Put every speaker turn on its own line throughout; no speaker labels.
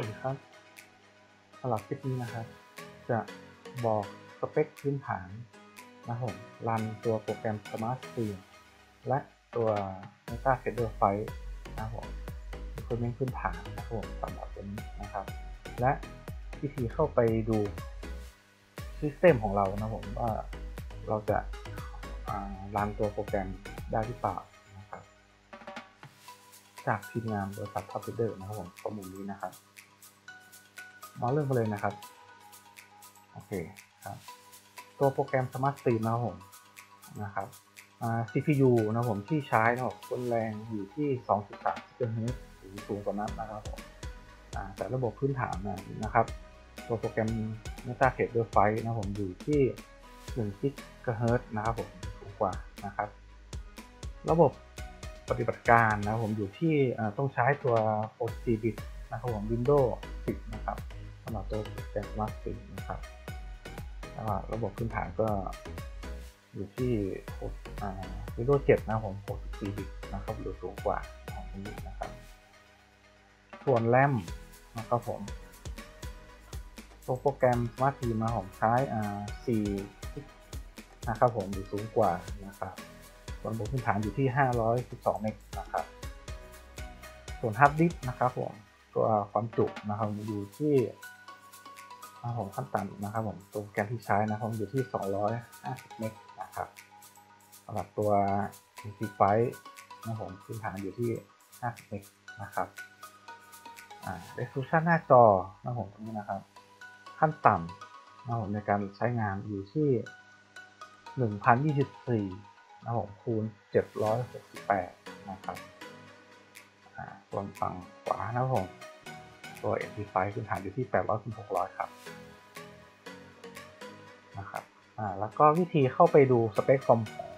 สวัสดีครับสำหรับคลิปนี้นะครับ จะบอกสเปคพื้นฐานนะครับผมรันตัวโปรแกรม Smart Stream และตัว Meta Shader File นะครับผมเป็นพื้นฐานนะครับผมสำหรับตัวนี้นะครับ และวิธีเข้าไปดู System ของเรานะผมว่าเราจะรันตัวโปรแกรมได้หรือเปล่านะครับ จากทีมงานบริษัททัพเดอร์นะครับผมข้อมูลนี้นะครับ มาเริ่มกันเลยนะครับ โอเคครับ ตัวโปรแกรม Smart Stream นะครับผมนะครับ CPU นะผมที่ใช้นะครับต้นแรงอยู่ที่ 2.3 GHz หรือสูงกว่านั้นนะครับผมแต่ระบบพื้นฐานนะครับ ตัวโปรแกรม Meta Shader File นะผมอยู่ที่1 GHz นะครับผมสูงกว่านะครับ ระบบปฏิบัติการนะผมอยู่ที่ต้องใช้ตัว 64 bit นะครับผม Windows 10 นะครับ สำหรับตัวโปรแกรม Smart Stream นะครับแล้วระบบพื้นฐานก็อยู่ที่ Windows 7นะครับผม64 bit นะครับหรือสูงกว่าของนี้นะครับ ส่วนแรมนะครับผมตัวโปรแกรม Smart Team นะผมใช้4นะครับผมหรือสูงกว่านะครับส่วนบนพื้นฐานอยู่ที่ 512 เมกนะครับ ส่วนฮาร์ดดิสก์นะครับผมตัวความจุนะครับอยู่ที่ นะครับผมขั้นต่ำนะครับ ผมตัวแกนที่ใช้นะครับ อยู่ที่ 250เมกนะครับสำหรับตัว PC f i นะผมพื้นฐานอยู่ที่ 50เมกนะครับอ่า resolution หน้าจอนะผมตรงนี้นะครับ ขั้นต่ำนะผมในการใช้งานอยู่ที่ 1024นะผมคูณ 768 นะครับส่วนฝั่งขวานะผม ตัว MT5 พื้นฐานอยู่ที่ 800คูณ600 ครับนะครับอ่าแล้วก็วิธีเข้าไปดูสเปคคอมของ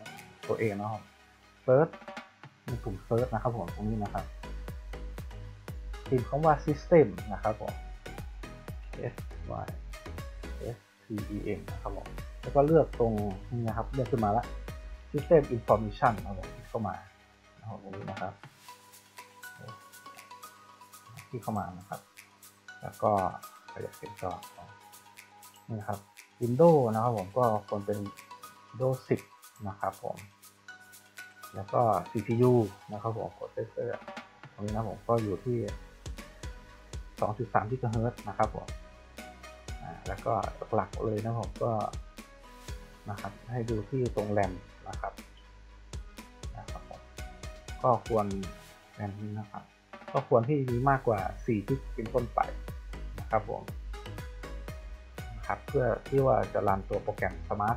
ตัวเองนะครับ search ในปุ่ม search นะครับผมตรงนี้นะครับพิมพ์คำว่า system นะครับผม s y s t e m นะครับผมแล้วก็เลือกตรงนี้นะครับเลือกขึ้นมาล้ว system information นะครับผมเข้ามานะครับตรงนี้นะครับ ที่เข้ามานะครับ แล้วก็ขยับเป็นจอนี่นะครับ Windows นะครับผมก็ควรเป็น Windows 10 นะครับผม แล้วก็ CPU นะครับผม processor ตรงนี้นะผมก็อยู่ที่ 2.3 GHz นะครับผมแล้วก็หลักๆเลยนะผมก็นะครับให้ดูที่ตรงแรมนะครับนะครับผมก็ควรแรมนี้นะครับ ก็ควรที่มีมากกว่า4กิกเป็นต้นไปนะครับผมนะครับเพื่อที่ว่าจะรันตัวโปรแกรมสมาร์ท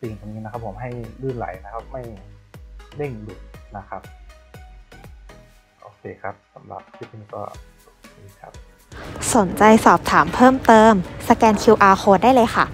สิ่งตรงนี้นะครับผมให้ลื่นไหลนะครับไม่เด้งหลุดนะครับโอเคครับสำหรับคลิปนี้ก็นี่ครับ
สนใจสอบถามเพิ่มเติม สแกน QR Code ได้เลยค่ะ